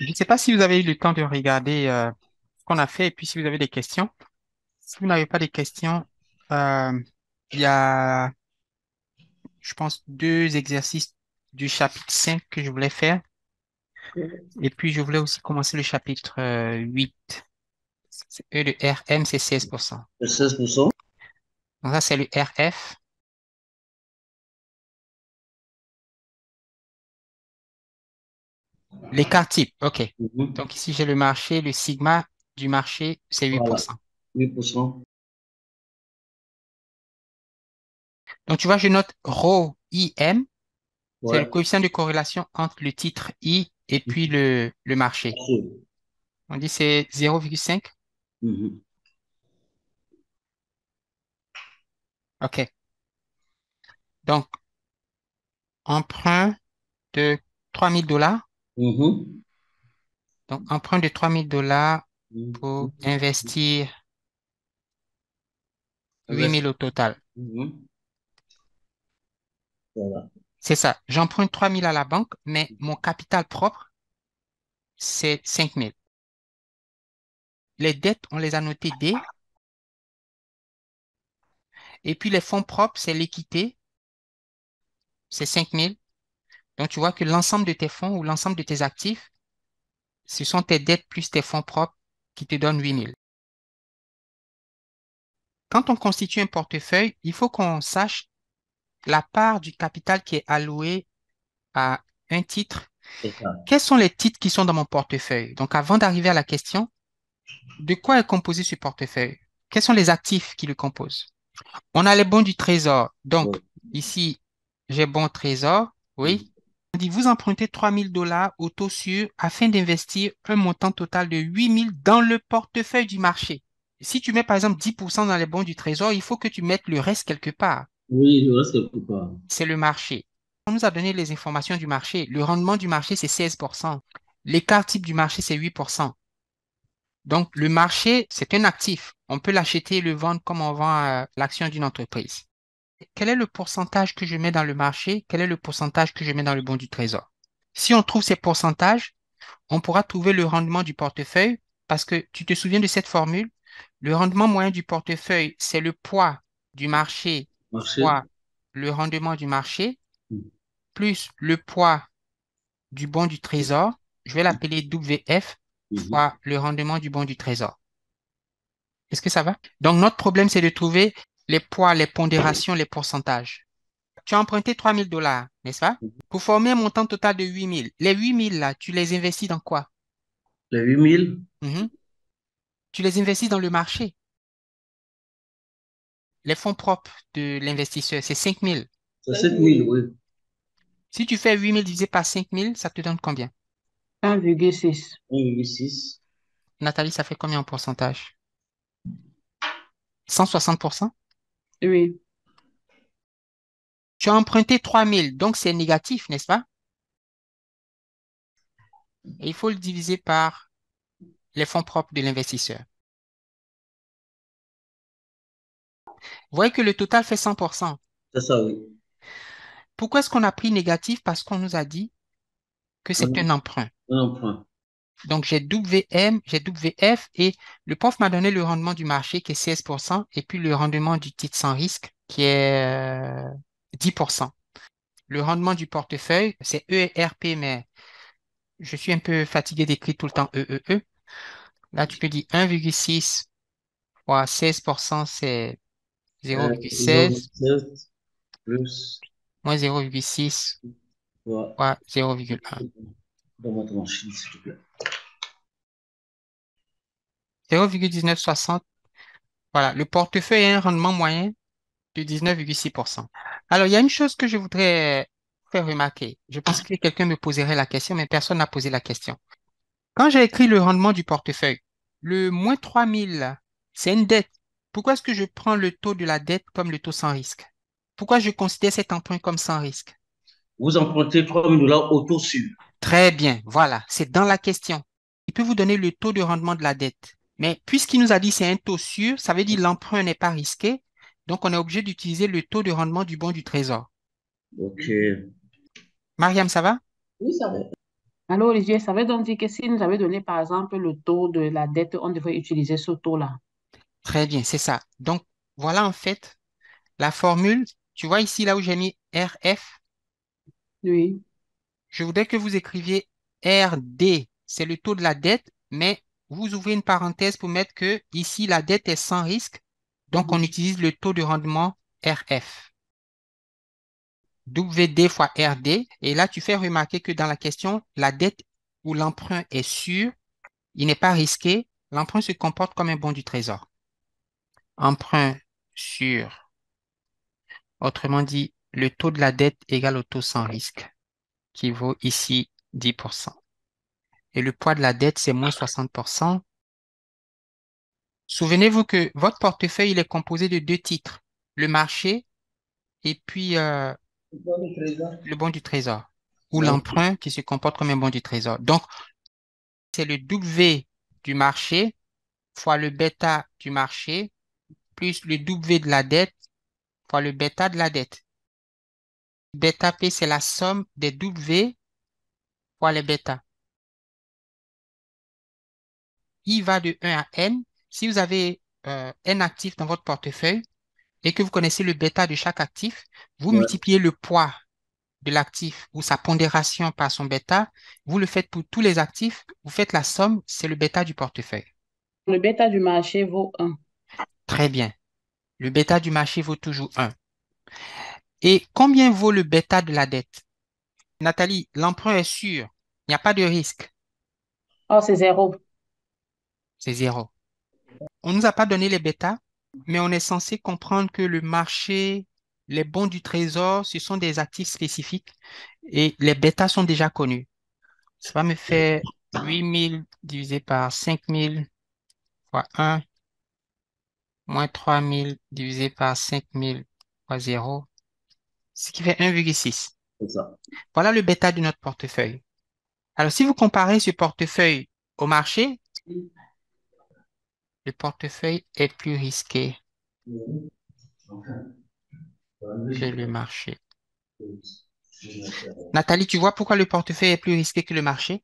Je ne sais pas si vous avez eu le temps de regarder euh, ce qu'on a fait et puis si vous avez des questions. Si vous n'avez pas de questions, euh, il y a, je pense, deux exercices du chapitre 5 que je voulais faire. Et puis, je voulais aussi commencer le chapitre euh, 8. C'est- euh, Le RM, c'est 16%. Le 16%. Donc ça, c'est le RF. L'écart type, OK. Mhm. Donc ici, j'ai le marché, le sigma du marché, c'est 8%. 8%. Donc tu vois, je note ρ IM, c'est le coefficient de corrélation entre le titre I et puis le, le marché. On dit c'est 0,5. Mhm. OK. Donc, emprunt de 3000 dollars. Mhm. Donc, emprunt de 3000 dollars pour Mhm. investir 8000 au total. Mhm. Voilà. C'est ça. J'emprunte 3000 à la banque, mais mon capital propre, c'est 5000. Les dettes, on les a notées D. Et puis les fonds propres, c'est l'équité, c'est 5000. Donc, tu vois que l'ensemble de tes fonds ou l'ensemble de tes actifs, ce sont tes dettes plus tes fonds propres qui te donnent 8000. Quand on constitue un portefeuille, il faut qu'on sache la part du capital qui est alloué à un titre. Quels sont les titres qui sont dans mon portefeuille? Donc, avant d'arriver à la question, de quoi est composé ce portefeuille? Quels sont les actifs qui le composent? On a les bons du trésor. Donc, Ouais. ici, j'ai bon trésor. Oui. On dit, vous empruntez 3000 dollars au taux sûr afin d'investir un montant total de 8000 dans le portefeuille du marché. Si tu mets par exemple 10% dans les bons du trésor, il faut que tu mettes le reste quelque part. Oui, je reste quelque part. C'est le marché. On nous a donné les informations du marché. Le rendement du marché, c'est 16%. L'écart type du marché, c'est 8%. Donc, le marché, c'est un actif. On peut l'acheter et le vendre comme on vend euh, l'action d'une entreprise. Quel est le pourcentage que je mets dans le marché? Quel est le pourcentage que je mets dans le bon du trésor? Si on trouve ces pourcentages, on pourra trouver le rendement du portefeuille parce que tu te souviens de cette formule? Le rendement moyen du portefeuille, c'est le poids du marché Marché. fois le rendement du marché Mm. plus le poids du bon du trésor. Je vais l'appeler WF Mhm. fois le rendement du bon du trésor. Est-ce que ça va? Donc, notre problème, c'est de trouver les poids, les pondérations, les pourcentages. Tu as emprunté 3000 dollars, n'est-ce pas? Pour former un montant total de 8000. Les 8000 là, tu les investis dans quoi? Les 8000. Mhm. Tu les investis dans le marché. Les fonds propres de l'investisseur, c'est 5000. C'est 7000, oui. Si tu fais 8000 divisé par 5000, ça te donne combien? 1,6. 1,6. Nathalie, ça fait combien en pourcentage? 160%? Oui. Tu as emprunté 3000, donc c'est négatif, n'est-ce pas? Et il faut le diviser par les fonds propres de l'investisseur. Vous voyez que le total fait 100%. C'est ça, oui. Pourquoi est-ce qu'on a pris négatif? Parce qu'on nous a dit que c'est Mhm. un emprunt. Un emprunt. Donc, j'ai WM, j'ai WF et le prof m'a donné le rendement du marché qui est 16% et puis le rendement du titre sans risque qui est euh, 10%. Le rendement du portefeuille, c'est ERP, mais je suis un peu fatigué d'écrire tout le temps EEE. Là, tu peux dire 1,6 fois 16%, c'est Euh, 0,16 0,16 plus. moins 0,6 Ouais. fois 0,1. Donne-moi ton s'il te plaît. 0,1960. Voilà, le portefeuille a un rendement moyen de 19,6%. Alors, il y a une chose que je voudrais faire remarquer. Je pense que quelqu'un me poserait la question, mais personne n'a posé la question. Quand j'ai écrit le rendement du portefeuille, le moins 3000, c'est une dette. Pourquoi est-ce que je prends le taux de la dette comme le taux sans risque? Pourquoi je considère cet emprunt comme sans risque? Vous empruntez 3000 dollars au taux sûr. Très bien, voilà, c'est dans la question. Il peut vous donner le taux de rendement de la dette. Mais puisqu'il nous a dit c'est un taux sûr, ça veut dire l'emprunt n'est pas risqué. Donc, on est obligé d'utiliser le taux de rendement du bon du trésor. Ok. Mariam, ça va? Oui, ça va. Alors, Olivier, ça veut donc dire que si nous avait donné, par exemple, le taux de la dette, on devrait utiliser ce taux-là. Très bien, c'est ça. Donc, voilà en fait la formule. Tu vois ici, là où j'ai mis RF, Oui, je voudrais que vous écriviez RD, c'est le taux de la dette, mais vous ouvrez une parenthèse pour mettre que ici, la dette est sans risque. Donc, on Mhm. utilise le taux de rendement RF. WD fois RD. Et là, tu fais remarquer que dans la question, la dette ou l'emprunt est sûr, il n'est pas risqué. L'emprunt se comporte comme un bon du trésor. Emprunt sûr. Autrement dit, le taux de la dette égale au taux sans risque, qui vaut ici 10%. Et le poids de la dette, c'est moins 60%. Souvenez-vous que votre portefeuille, il est composé de deux titres, le marché et puis euh, le bon du trésor, ou l'emprunt qui se comporte comme un bon du trésor. Donc, c'est le W du marché fois le bêta du marché plus le W de la dette fois le bêta de la dette. Bêta P, c'est la somme des W fois les bêta. I va de 1 à N. Si vous avez euh, N actifs dans votre portefeuille et que vous connaissez le bêta de chaque actif, vous Ouais. multipliez le poids de l'actif ou sa pondération par son bêta. Vous le faites pour tous les actifs. Vous faites la somme, c'est le bêta du portefeuille. Le bêta du marché vaut 1. Très bien. Le bêta du marché vaut toujours 1. Et combien vaut le bêta de la dette? Nathalie, l'emprunt est sûr. Il n'y a pas de risque. Oh, c'est 0. C'est zéro. On ne nous a pas donné les bêtas, mais on est censé comprendre que le marché, les bons du trésor, ce sont des actifs spécifiques et les bêtas sont déjà connus. Ça va me faire 8000 divisé par 5000 fois 1, moins 3000 divisé par 5000 fois 0, ce qui fait 1,6. C'est ça. Voilà le bêta de notre portefeuille. Alors, si vous comparez ce portefeuille au marché, le portefeuille est plus risqué que le marché. Nathalie, tu vois pourquoi le portefeuille est plus risqué que le marché?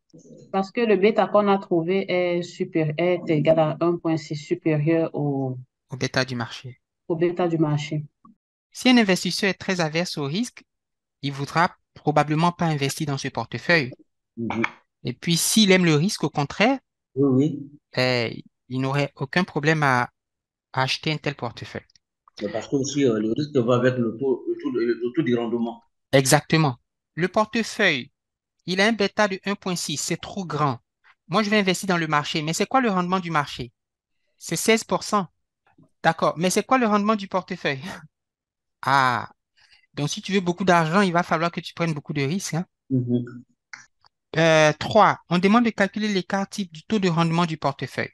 Parce que le bêta qu'on a trouvé est supérieur, est égal à 1.6 supérieur au, Au bêta du marché. au bêta du marché. Si un investisseur est très averse au risque, il voudra probablement pas investir dans ce portefeuille. Mhm. Et puis, s'il aime le risque, au contraire, Oui, oui. eh, il n'aurait aucun problème à, à acheter un tel portefeuille. Parce que aussi, euh, le risque va avec le taux, le taux, le taux du rendement. Exactement. Le portefeuille, il a un bêta de 1.6, c'est trop grand. Moi, je vais investir dans le marché, mais c'est quoi le rendement du marché? C'est 16%. D'accord, mais c'est quoi le rendement du portefeuille? Ah, donc si tu veux beaucoup d'argent, il va falloir que tu prennes beaucoup de risques. hein. Mhm. Euh, 3. On demande de calculer l'écart type du taux de rendement du portefeuille.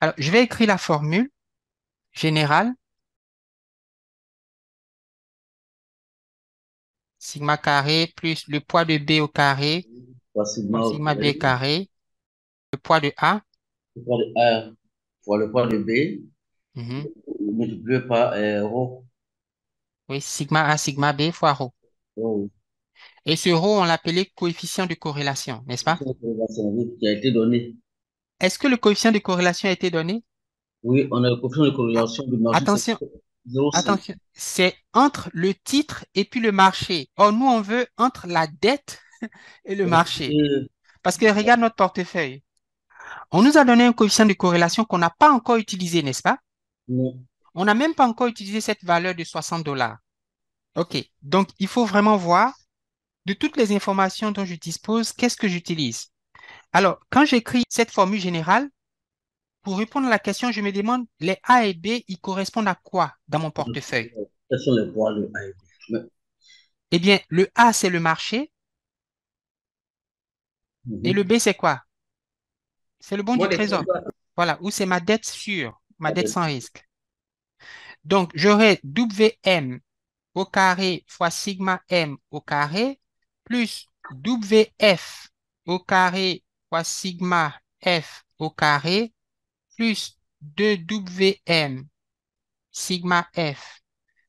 Alors, je vais écrire la formule générale. Sigma carré plus le poids de B au carré sigma B carré, le poids de A, le poids de A fois le poids de B, mhm, multiplié par euh, rho. oui, sigma A, sigma B fois ρ. Oh, Et ce ρ, on l'appelait coefficient de corrélation, n'est-ce pas? qui a été donnée. Est-ce que le coefficient de corrélation a été donné? Oui, on a le coefficient de corrélation du marché. Attention, c'est 0,5. attention, c'est entre le titre et puis le marché. Or, nous, on veut entre la dette et le marché. Parce que regarde notre portefeuille. On nous a donné un coefficient de corrélation qu'on n'a pas encore utilisé, n'est-ce pas? non. On n'a même pas encore utilisé cette valeur de 60 dollars. OK. Donc, il faut vraiment voir de toutes les informations dont je dispose, qu'est-ce que j'utilise? Alors, quand j'écris cette formule générale, pour répondre à la question, je me demande les A et B, ils correspondent à quoi dans mon portefeuille? Quels sont les poids de A et B? Eh bien, le A, c'est le marché et Mhm. le B, c'est quoi? C'est le bon Moi, du trésor. Voilà, ou c'est ma dette sûre, ma dette. sans risque. Donc, j'aurai WM au carré fois sigma M au carré plus WF au carré fois sigma F au carré plus 2WM sigma F.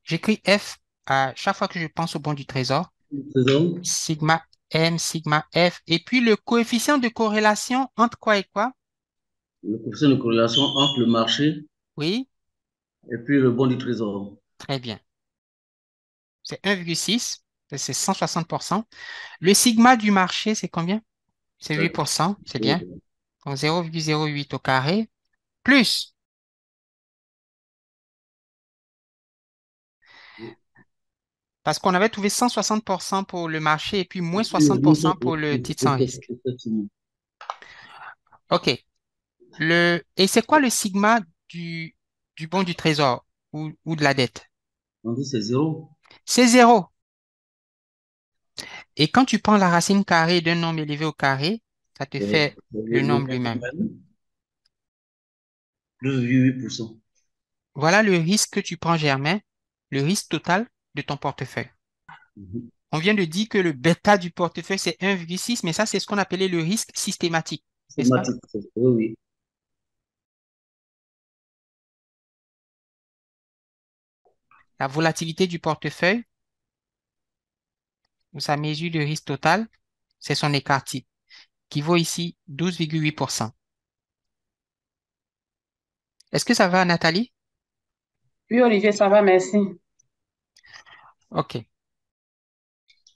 J'écris F à chaque fois que je pense au bon du trésor. Trésor, Sigma M, sigma F. Et puis le coefficient de corrélation entre quoi et quoi? le coefficient de corrélation entre le marché Oui, et puis le bon du trésor. très bien. C'est 1,6, c'est 160%. Le sigma du marché, c'est combien? C'est 8%, c'est bien. Donc 0,08 au carré, plus Parce qu'on avait trouvé 160% pour le marché et puis moins 60% pour le titre sans risque. OK. Le... Et c'est quoi le sigma du, du bon du trésor ou, ou de la dette? On dit c'est zéro. C'est zéro. Et quand tu prends la racine carrée d'un nombre élevé au carré, ça te fait le nombre lui-même. 2,8%. Voilà le risque que tu prends, Germain, le risque total de ton portefeuille. Mhm. On vient de dire que le bêta du portefeuille, c'est 1,6, mais ça, c'est ce qu'on appelait le risque systématique. Systématique. Oui, oui. La volatilité du portefeuille, ou sa mesure de risque total, c'est son écart type, qui vaut ici 12,8%. Est-ce que ça va, Nathalie? Oui, Olivier, ça va, merci. OK.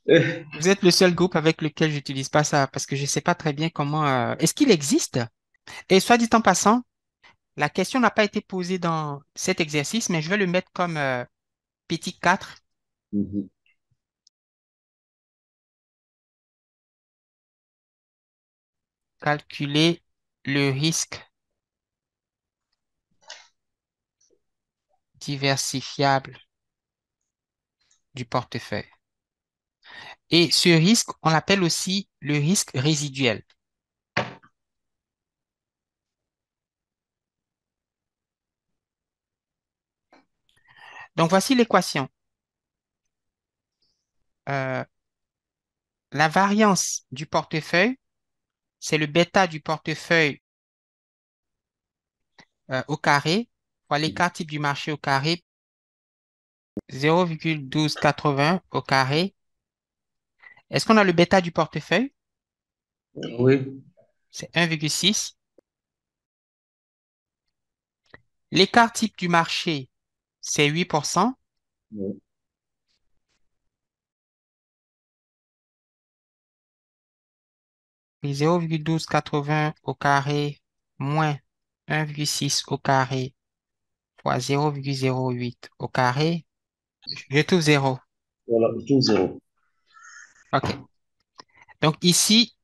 Eh, Vous êtes le seul groupe avec lequel j'utilise pas ça parce que je sais pas très bien comment. euh, Est-ce qu'il existe? Et soit dit en passant, la question n'a pas été posée dans cet exercice, mais je vais le mettre comme euh, petit 4. mhm. Calculer le risque diversifiable du portefeuille. Et ce risque, on l'appelle aussi le risque résiduel. Donc, voici l'équation. Euh, la variance du portefeuille, c'est le bêta du portefeuille euh, au carré fois l'écart type du marché au carré 0,1280 au carré. Est-ce qu'on a le bêta du portefeuille? Oui. C'est 1,6. L'écart type du marché, c'est 8%. Oui. Et 0,1280 au carré moins 1,6 au carré fois 0,08 au carré. Je trouve 0. Voilà, tout zéro. OK. Donc ici,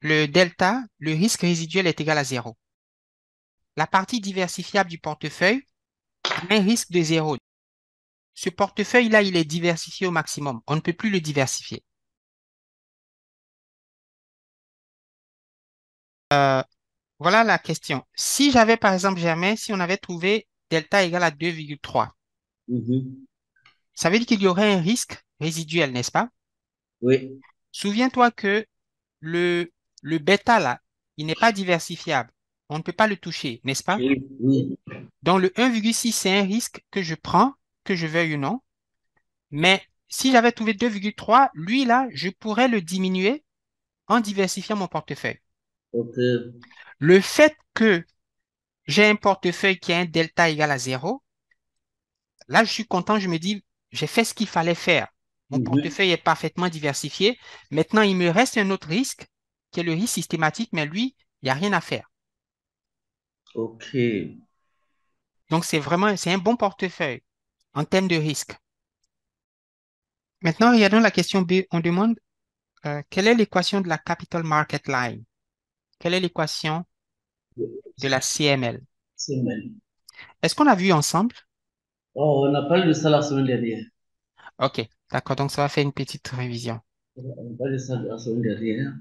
le delta, le risque résiduel est égal à 0. La partie diversifiable du portefeuille a un risque de 0. Ce portefeuille-là, il est diversifié au maximum. On ne peut plus le diversifier. Euh, voilà la question. Si j'avais, par exemple, Germain, si on avait trouvé delta égal à 2,3, Ça veut dire qu'il y aurait un risque résiduel, n'est-ce pas? Oui. Souviens-toi que le, le bêta, là, il n'est pas diversifiable. On ne peut pas le toucher, n'est-ce pas? Oui. Donc, le 1,6, c'est un risque que je prends, que je veuille ou non. Mais si j'avais trouvé 2,3, lui, là, je pourrais le diminuer en diversifiant mon portefeuille. Le fait que j'ai un portefeuille qui a un delta égal à 0, là, je suis content, je me dis, j'ai fait ce qu'il fallait faire. Mon Mhm. portefeuille est parfaitement diversifié. Maintenant, il me reste un autre risque, qui est le risque systématique, mais lui, il n'y a rien à faire. Ok. Donc, c'est vraiment, c'est un bon portefeuille en termes de risque. Maintenant, regardons la question B. On demande euh, quelle est l'équation de la Capital Market Line? Quelle est l'équation de la CML? Mal. Est-ce qu'on a vu ensemble? Oh, on a parlé de ça la semaine dernière. OK, d'accord. Donc, ça va faire une petite révision. On a parlé de ça la semaine dernière.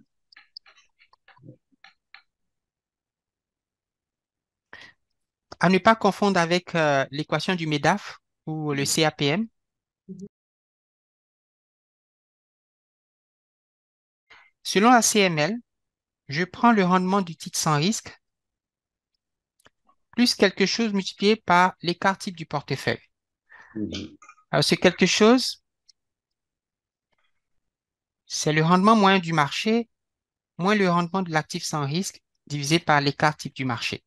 À ne pas confondre avec euh, l'équation du MEDAF ou le CAPM. Selon la CML, je prends le rendement du titre sans risque plus quelque chose multiplié par l'écart type du portefeuille. Mhm. Alors, ce quelque chose, c'est le rendement moyen du marché moins le rendement de l'actif sans risque divisé par l'écart type du marché.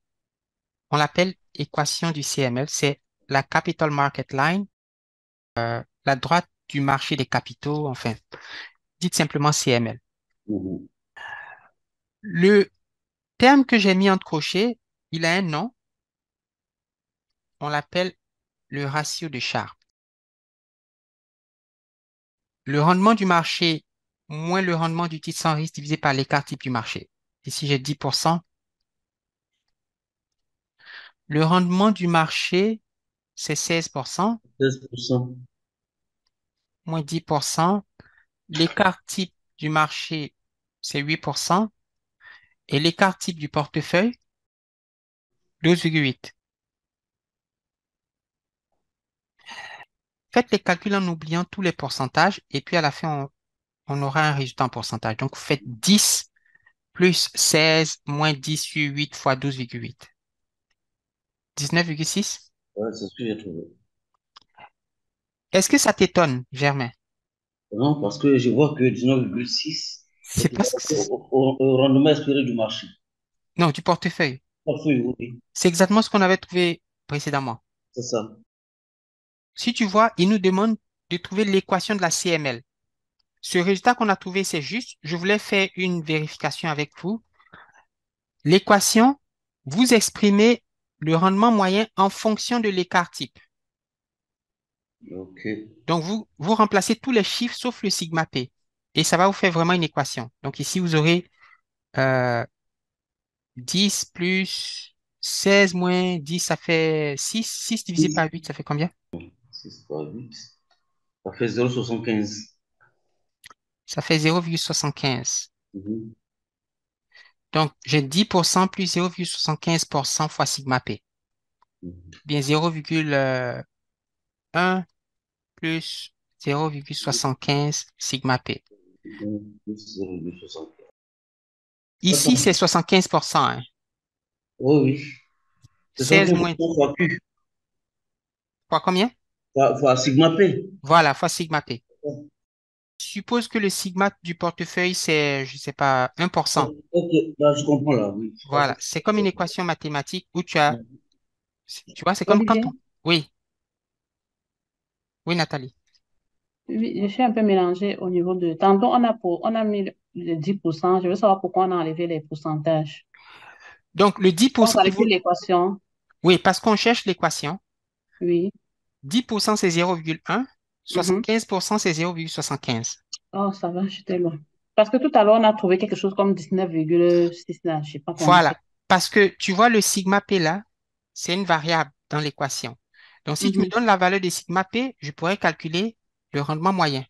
On l'appelle équation du CML, c'est la Capital Market Line, euh, la droite du marché des capitaux, enfin, dites simplement CML. Mhm. Le terme que j'ai mis entre crochets, il a un nom. On l'appelle le ratio de Sharpe. Le rendement du marché moins le rendement du titre sans risque divisé par l'écart type du marché. Ici, j'ai 10%. Le rendement du marché, c'est 16%, 16%. moins 10%. L'écart type du marché, c'est 8%. Et l'écart type du portefeuille, 12,8. Faites les calculs en oubliant tous les pourcentages et puis à la fin, on, on aura un résultat en pourcentage. Donc, vous faites 10 plus 16 moins 10 sur 8 fois 12,8. 19,6. Ouais, c'est ce que j'ai trouvé. Est-ce que ça t'étonne, Germain? Non, parce que je vois que 19,6, C'est parce que c'est... au, au- au rendement espéré du marché. Non, du portefeuille. Oui, C'est exactement ce qu'on avait trouvé précédemment. c'est ça. Si tu vois, il nous demande de trouver l'équation de la CML. Ce résultat qu'on a trouvé, c'est juste. Je voulais faire une vérification avec vous. L'équation, vous exprimez le rendement moyen en fonction de l'écart type. Ok. Donc, vous, vous remplacez tous les chiffres sauf le sigma p. Et ça va vous faire vraiment une équation. Donc, ici, vous aurez euh, 10 plus 16 moins 10, ça fait 6. 6 divisé par 8, ça fait combien? 6 par 8. Ça fait 0,75. Ça fait 0,75. Mhm. Donc, j'ai 10% plus 0,75% fois sigma p. Mhm. Bien 0,1 plus 0,75 sigma p. Mhm. Plus 0,75. Ici, c'est 75%. Hein. Oui, oui. C'est 16 75% moins fois combien? Fois, fois sigma P. Voilà, fois sigma p. Suppose que le sigma du portefeuille, c'est, je sais pas, 1%. Ok, là, je comprends là, oui. Voilà, c'est comme une équation mathématique où tu as, tu vois, c'est comme quand on... Oui, oui, Nathalie. Oui, je suis un peu mélangée au niveau de... Tantôt, on a, pour, on a mis le, le 10%. Je veux savoir pourquoi on a enlevé les pourcentages. Donc, le On 10%, il calcule vaut... l'équation. Oui, parce qu'on cherche l'équation. Oui. 10% c'est 0,1, Mhm. 75% c'est 0,75. Oh, ça va, j'étais loin. Parce que tout à l'heure, on a trouvé quelque chose comme 19,6 là. Je sais pas comment Voilà, parce que tu vois le sigma p là, c'est une variable dans l'équation. Donc, si tu me Mhm. donnes la valeur de sigma p, je pourrais calculer le rendement moyen.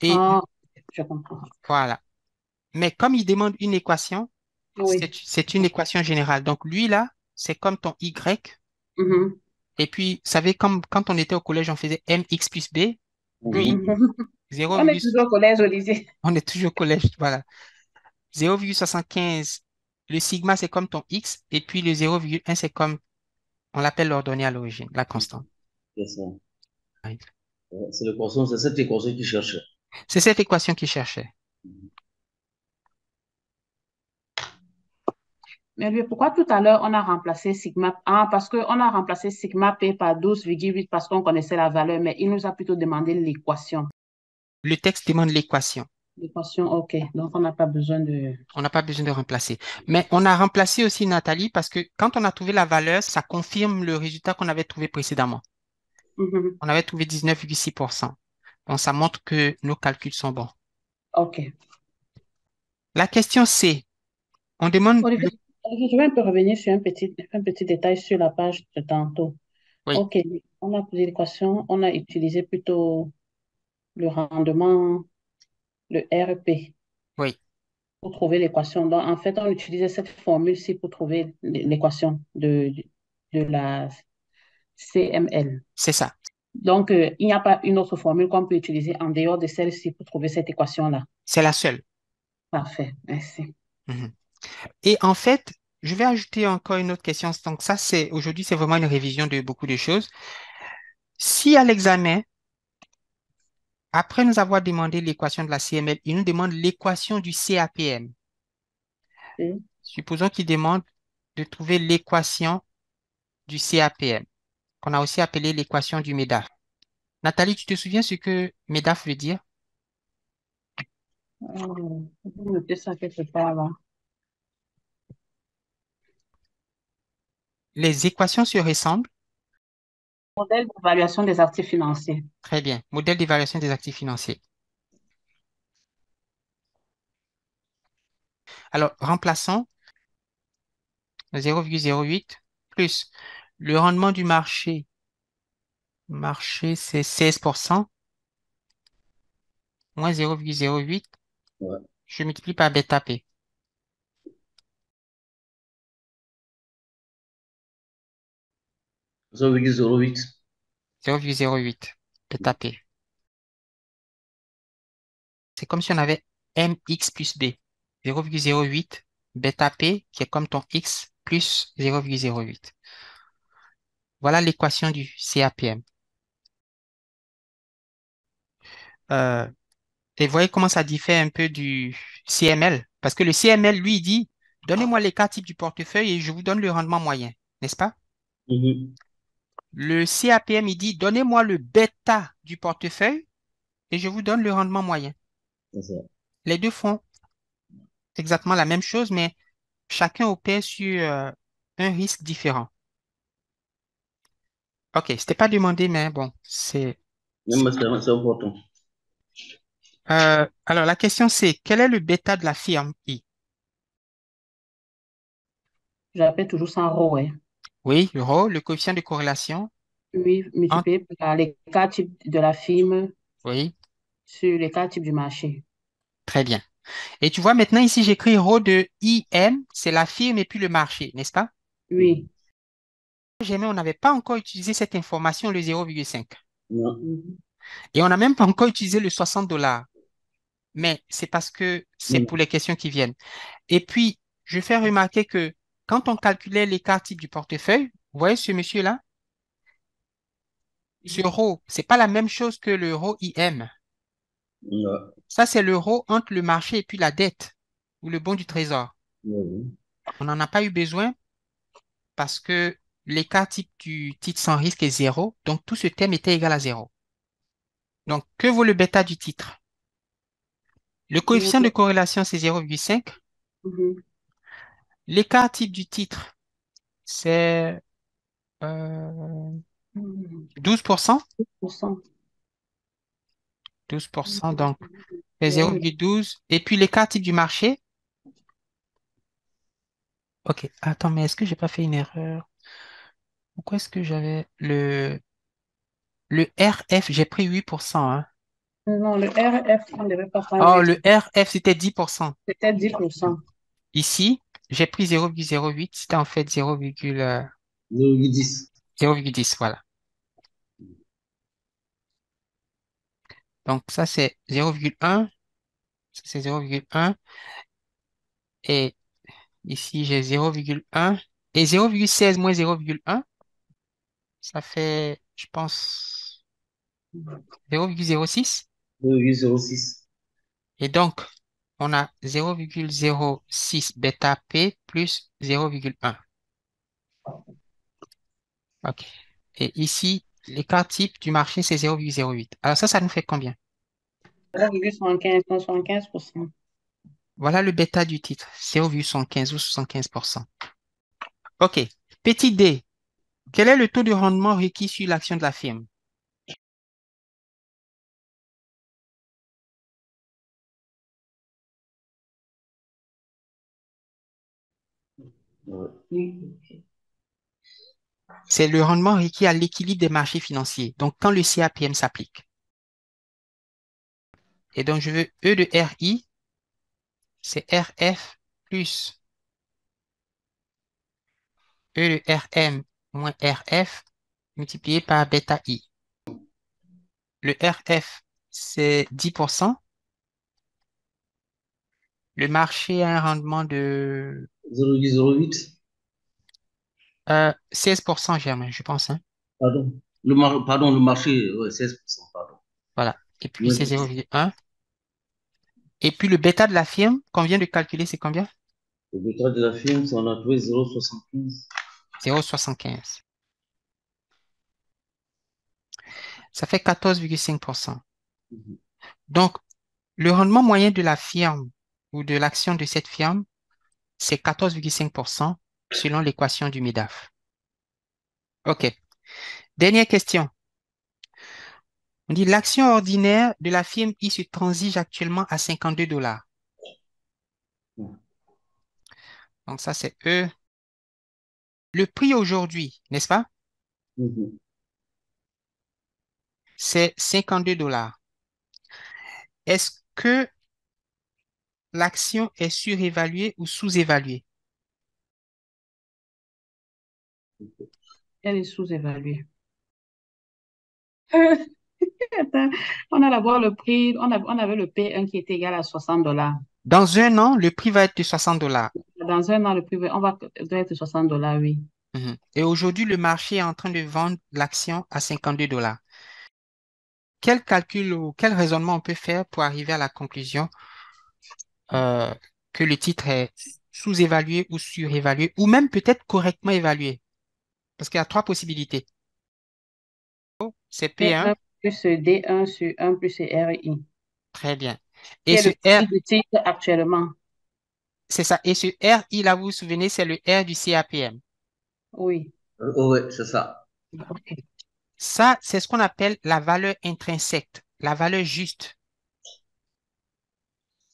Et Ah, je comprends. voilà. Mais comme il demande une équation, Oui. c'est c'est une équation générale. Donc, lui là, c'est comme ton y. Mhm. Et puis, vous savez, comme quand on était au collège, on faisait mx plus b. Mhm. Mhm. 0, On est toujours au collège, Olivier. on est toujours au collège, voilà. 0,75, le sigma, c'est comme ton x, et puis le 0,1, c'est comme, on l'appelle l'ordonnée à l'origine, la constante. C'est ça. Ouais, C'est cette équation qui cherche. C'est cette équation qu'il cherchait. Mais Olivier, pourquoi tout à l'heure, on a remplacé sigma... Ah, parce qu'on a remplacé sigma p par 12,8 parce qu'on connaissait la valeur, mais il nous a plutôt demandé l'équation. Le texte demande l'équation. L'équation, OK. Donc, on n'a pas besoin de... On n'a pas besoin de remplacer. Mais on a remplacé aussi Nathalie parce que quand on a trouvé la valeur, ça confirme le résultat qu'on avait trouvé précédemment. Mhm. On avait trouvé 19,6%. Donc, ça montre que nos calculs sont bons. OK. La question C. On demande. Olivier, je vais un peu revenir sur un petit, un petit détail sur la page de tantôt. Oui, OK. On a posé l'équation, on a utilisé plutôt le rendement, le RP. oui, pour trouver l'équation. Donc, en fait, on utilisait cette formule-ci pour trouver l'é- l'équation de, de la CML. c'est ça. Donc, euh, il n'y a pas une autre formule qu'on peut utiliser en dehors de celle-ci pour trouver cette équation-là. C'est la seule. Parfait, merci. Mhm. Et en fait, je vais ajouter encore une autre question. Donc ça, c'est aujourd'hui, c'est vraiment une révision de beaucoup de choses. Si à l'examen, après nous avoir demandé l'équation de la CML, il nous demande l'équation du CAPM. Supposons qu'il demande de trouver l'équation du CAPM, qu'on a aussi appelé l'équation du MEDAF. Nathalie, tu te souviens ce que MEDAF veut dire? Euh, je vais noter ça quelque part là. Les équations se ressemblent? Modèle d'évaluation des actifs financiers. Très bien. Modèle d'évaluation des actifs financiers. Alors, remplaçons 0,08 plus le rendement du marché. Marché, c'est 16%. Moins 0,08. Ouais. Je multiplie par bêta P. zéro virgule zéro huit. 0,08 bêta P. C'est comme si on avait mx plus b. 0,08 bêta P qui est comme ton x plus 0,08. Voilà l'équation du CAPM. Euh, et voyez comment ça diffère un peu du CML. Parce que le CML, lui, dit, donnez-moi les quatre types du portefeuille et je vous donne le rendement moyen, n'est-ce pas? Mhm. Le CAPM, il dit, donnez-moi le bêta du portefeuille et je vous donne le rendement moyen. Les deux font exactement la même chose, mais chacun opère sur euh, un risque différent. OK, c'était pas demandé, mais bon, c'est... Même c'est c'est important. Euh, alors, la question, c'est, quel est le bêta de la firme I? J'appelle toujours ça hein. Oui, le rho, le coefficient de corrélation. Oui, multiplié par les quatre types de la firme Oui, sur les quatre types du marché. très bien. Et tu vois, maintenant, ici, j'écris rho de IM, c'est la firme et puis le marché, n'est-ce pas? Oui. Jamais, on n'avait pas encore utilisé cette information, le 0,5. Non. Mhm. Et on n'a même pas encore utilisé le 60 dollars. Mais c'est parce que c'est Mm. pour les questions qui viennent. Et puis, je fais remarquer que quand on calculait l'écart type du portefeuille, vous voyez ce monsieur-là? Ce rho, c'est pas la même chose que le rho IM. Ça, c'est le rho entre le marché et puis la dette ou le bon du trésor. On n'en a pas eu besoin parce que l'écart type du titre sans risque est zéro, donc tout ce thème était égal à zéro. Donc, que vaut le bêta du titre? Le coefficient de corrélation, c'est 0,5. Mhm. L'écart type du titre, c'est euh, Mhm. 12%. 10%. 12%, donc Ouais. 0,12. Et puis l'écart type du marché? Ok, attends, mais est-ce que j'ai pas fait une erreur? Pourquoi est-ce que j'avais le le RF, j'ai pris 8%, hein. Non, le RF, on ne devait pas Oh, le RF, c'était 10%. C'était 10%. Ici, j'ai pris 0,08, c'était en fait 0, euh, zéro virgule dix. 0,10, voilà. Donc ça, c'est 0,1. Ça, c'est 0,1. Et ici, j'ai 0,1. Et 0,16 moins 0,1, ça fait, je pense, 0,06. zéro virgule zéro six. Et donc, on a 0,06 bêta P plus 0,1. OK. Et ici, l'écart type du marché, c'est 0,08. Alors ça, ça nous fait combien? 0,75, non, 75%. Voilà le bêta du titre, 0,75 ou 75%. OK. Petit d. Quel est le taux de rendement requis sur l'action de la firme? C'est le rendement requis à l'équilibre des marchés financiers. Donc, quand le CAPM s'applique. Et donc, je veux E de RI, c'est RF plus E de RM moins RF multiplié par bêta I. Le RF, c'est 10%. Le marché a un rendement de 0,08. Euh, 16%, Germain, je pense. Hein? Pardon. Le, mar- pardon, le marché, ouais, 16%, pardon. Voilà. Et puis, Oui. c'est 0,1. Et puis, le bêta de la firme qu'on vient de calculer, c'est combien? Le bétail de la firme, c'est- on a trouvé 0,75. 0,75. Ça fait 14,5%. Mhm. Donc, le rendement moyen de la firme ou de l'action de cette firme, c'est 14,5% selon l'équation du MEDAF. OK. Dernière question. On dit l'action ordinaire de la firme I se transige actuellement à 52 dollars. Donc, ça, c'est E. Le prix aujourd'hui, n'est-ce pas? Mhm. C'est 52 dollars. Est-ce que l'action est surévaluée ou sous-évaluée? Elle est sous-évaluée. On a d'abord le prix, on, avait le P1 qui était égal à 60 dollars. Dans un an, le prix va être de 60 dollars. Dans un an, le prix, va- on va doit être 60 dollars, oui. Mhm. Et aujourd'hui, le marché est en train de vendre l'action à 52 dollars. Quel calcul ou quel raisonnement on peut faire pour arriver à la conclusion euh, que le titre est sous-évalué ou surévalué ou même peut-être correctement évalué? Parce qu'il y a trois possibilités. C'est P1, P1 plus D1 sur 1 plus RI. très bien. Et ce le R, titre actuellement? c'est ça. Et ce RI, là, vous vous souvenez, c'est le R du CAPM. Oui. Euh, oh, ouais, c'est ça. Ça, c'est ce qu'on appelle la valeur intrinsèque, la valeur juste,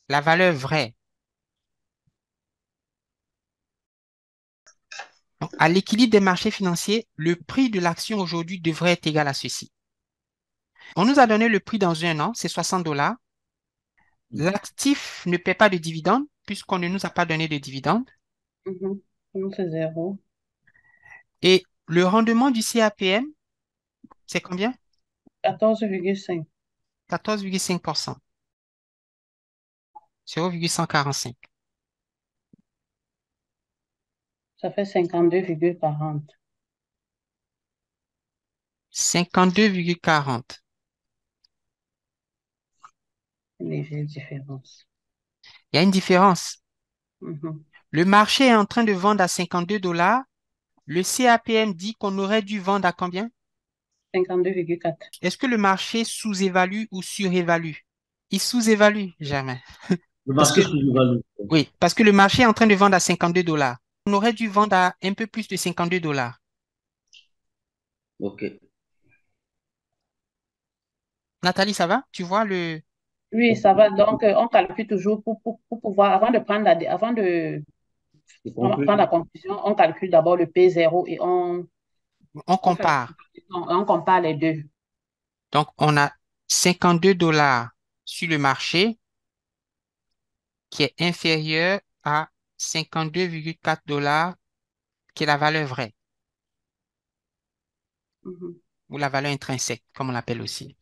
la valeur vraie. Donc, à l'équilibre des marchés financiers, le prix de l'action aujourd'hui devrait être égal à ceci. On nous a donné le prix dans un an, c'est 60 dollars. L'actif ne paie pas de dividendes puisqu'on ne nous a pas donné de dividendes. Non, c'est zéro. Et le rendement du CAPM, c'est combien? 14,5. 14,5%. 0,145. Ça fait 52,40. 52,40. Une légère différence. Il y a une différence. Mhm. Le marché est en train de vendre à 52 dollars. Le CAPM dit qu'on aurait dû vendre à combien? 52,4. Est-ce que le marché sous-évalue ou surévalue? Il sous-évalue, jamais. Le Parce marché que- sous-évalue. Oui, parce que le marché est en train de vendre à 52 dollars. On aurait dû vendre à un peu plus de 52 dollars. OK. Nathalie, ça va? Tu vois le... Oui, ça va. Donc, euh, on calcule toujours pour, pour, pour pouvoir, avant de prendre la, avant de prendre la conclusion, on calcule d'abord le P0 et on, On compare. on, on compare les deux. Donc, on a 52 dollars sur le marché qui est inférieur à 52,4 dollars qui est la valeur vraie Mhm. ou la valeur intrinsèque, comme on l'appelle aussi.